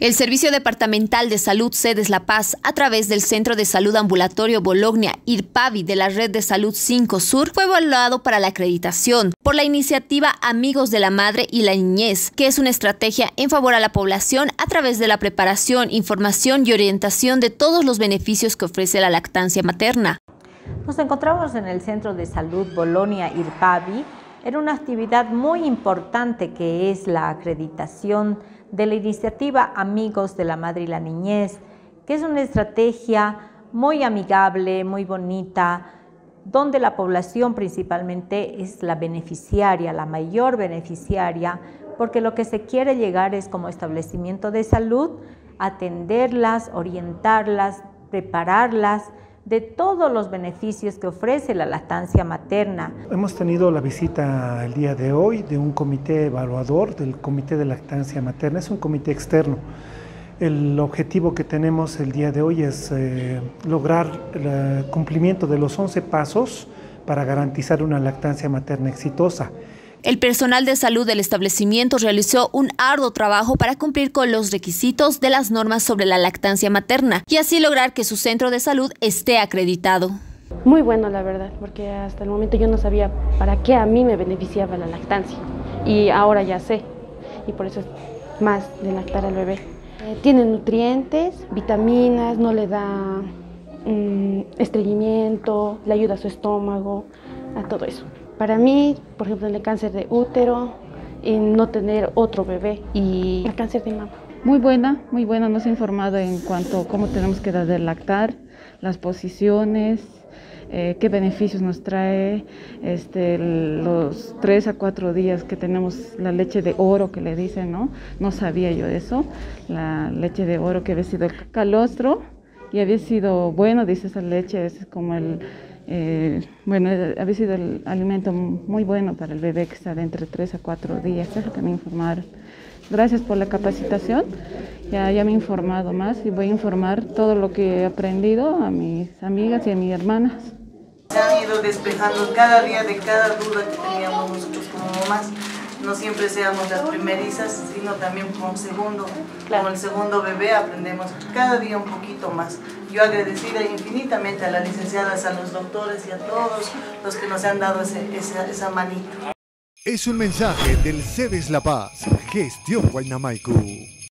El Servicio Departamental de Salud Sedes La Paz, a través del Centro de Salud Ambulatorio Bologna IRPAVI de la Red de Salud 5 Sur, fue evaluado para la acreditación por la iniciativa Amigos de la Madre y la Niñez, que es una estrategia en favor a la población a través de la preparación, información y orientación de todos los beneficios que ofrece la lactancia materna. Nos encontramos en el Centro de Salud Bologna IRPAVI en una actividad muy importante que es la acreditación de la iniciativa Amigos de la Madre y la Niñez, que es una estrategia muy amigable, muy bonita, donde la población principalmente es la beneficiaria, la mayor beneficiaria, porque lo que se quiere llegar es como establecimiento de salud, atenderlas, orientarlas, prepararlas de todos los beneficios que ofrece la lactancia materna. Hemos tenido la visita el día de hoy de un comité evaluador del Comité de Lactancia Materna, es un comité externo. El objetivo que tenemos el día de hoy es eh, lograr el cumplimiento de los 11 pasos para garantizar una lactancia materna exitosa. El personal de salud del establecimiento realizó un arduo trabajo para cumplir con los requisitos de las normas sobre la lactancia materna y así lograr que su centro de salud esté acreditado. Muy bueno, la verdad, porque hasta el momento yo no sabía para qué a mí me beneficiaba la lactancia y ahora ya sé y por eso es más de lactar al bebé. Eh, tiene nutrientes, vitaminas, no le da mm, estreñimiento, le ayuda a su estómago, a todo eso. Para mí, por ejemplo, el cáncer de útero, y no tener otro bebé y el cáncer de mama. Muy buena, muy buena, nos ha informado en cuanto a cómo tenemos que dar de lactar, las posiciones, eh, qué beneficios nos trae este, los tres a cuatro días que tenemos la leche de oro que le dicen, ¿no? No sabía yo eso, la leche de oro que había sido el calostro y había sido bueno, dice esa leche, es como el eh, bueno, había sido el alimento muy bueno para el bebé que está de entre 3 a 4 días, es lo que me informaron. Gracias por la capacitación, ya, ya me he informado más y voy a informar todo lo que he aprendido a mis amigas y a mis hermanas. Se han ido despejando cada día de cada duda que teníamos nosotros como mamás no siempre seamos las primerizas, sino también como segundo, como el segundo bebé aprendemos cada día un poquito más. Yo agradecida infinitamente a las licenciadas, a los doctores y a todos los que nos han dado esa, esa manita. Es un mensaje del CEDES La Paz, Gestión Guaynamaicu.